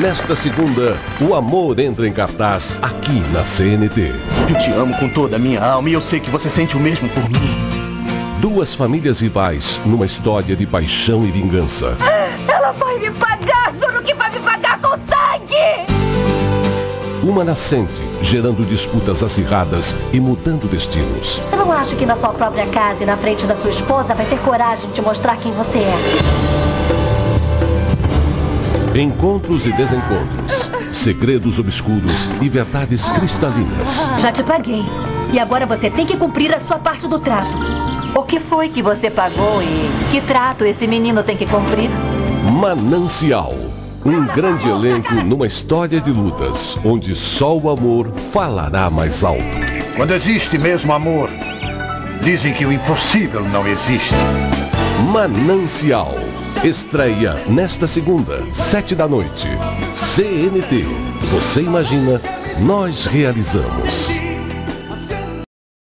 nesta segunda, o amor entra em cartaz aqui na CNT. Eu te amo com toda a minha alma e eu sei que você sente o mesmo por mim. Duas famílias rivais numa história de paixão e vingança. Ela vai me pagar! Juro que vai me pagar com sangue! Uma nascente, gerando disputas acirradas e mudando destinos. Eu não acho que na sua própria casa e na frente da sua esposa vai ter coragem de mostrar quem você é. Encontros e desencontros, segredos obscuros e verdades cristalinas. Já te paguei. E agora você tem que cumprir a sua parte do trato. O que foi que você pagou e que trato esse menino tem que cumprir? Manancial. Um grande elenco numa história de lutas, onde só o amor falará mais alto. Quando existe mesmo amor, dizem que o impossível não existe. Manancial. Estreia nesta segunda, sete da noite. CNT. Você imagina, nós realizamos.